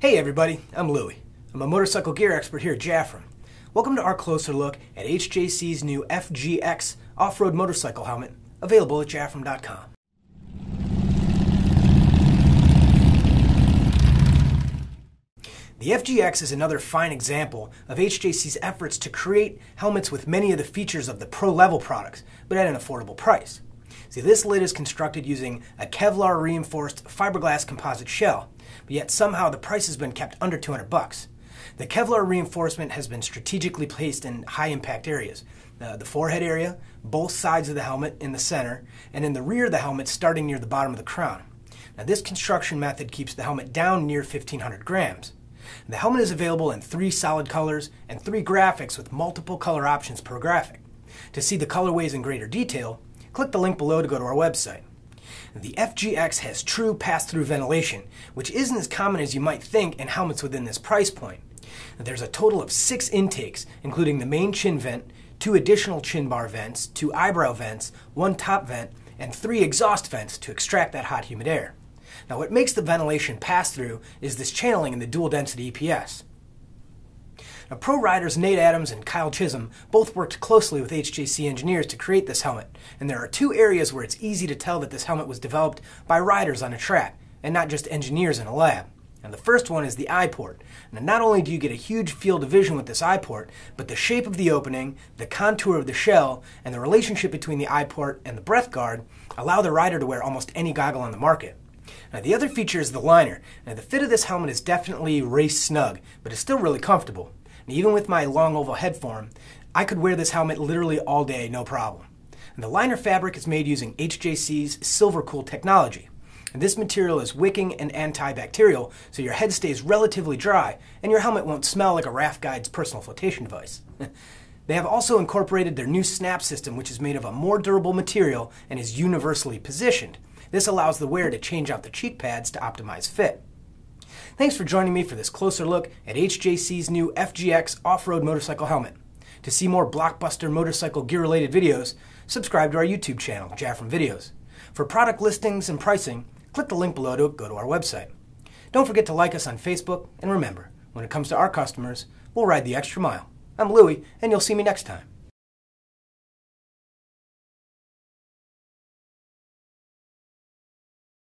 Hey everybody, I'm Louie. I'm a motorcycle gear expert here at Jafrum. Welcome to our closer look at HJC's new FGX off-road motorcycle helmet, available at jafrum.com. The FGX is another fine example of HJC's efforts to create helmets with many of the features of the pro level products, but at an affordable price. See, this lid is constructed using a Kevlar reinforced fiberglass composite shell, but yet somehow the price has been kept under 200 bucks. The Kevlar reinforcement has been strategically placed in high impact areas uh, the forehead area, both sides of the helmet in the center, and in the rear of the helmet starting near the bottom of the crown. Now, this construction method keeps the helmet down near 1500 grams. The helmet is available in three solid colors and three graphics with multiple color options per graphic. To see the colorways in greater detail, click the link below to go to our website. The FGX has true pass-through ventilation, which isn't as common as you might think in helmets within this price point. There's a total of six intakes, including the main chin vent, two additional chin bar vents, two eyebrow vents, one top vent, and three exhaust vents to extract that hot humid air. Now, what makes the ventilation pass through is this channeling in the dual density EPS. Now, pro riders Nate Adams and Kyle Chisholm both worked closely with HJC engineers to create this helmet, and there are two areas where it's easy to tell that this helmet was developed by riders on a track, and not just engineers in a lab. And the first one is the eye port. Now, not only do you get a huge field of vision with this eye port, but the shape of the opening, the contour of the shell, and the relationship between the eye port and the breath guard allow the rider to wear almost any goggle on the market. Now, the other feature is the liner. Now, the fit of this helmet is definitely race snug, but it's still really comfortable. And even with my long oval head form, I could wear this helmet literally all day, no problem. And the liner fabric is made using HJC's Silvercool technology. And this material is wicking and antibacterial, so your head stays relatively dry, and your helmet won't smell like a raft guide's personal flotation device. they have also incorporated their new snap system, which is made of a more durable material and is universally positioned. This allows the wearer to change out the cheek pads to optimize fit. Thanks for joining me for this closer look at HJC's new FGX off-road motorcycle helmet. To see more blockbuster motorcycle gear-related videos, subscribe to our YouTube channel, Jafrum Videos. For product listings and pricing, click the link below to go to our website. Don't forget to like us on Facebook, and remember, when it comes to our customers, we'll ride the extra mile. I'm Louie, and you'll see me next time.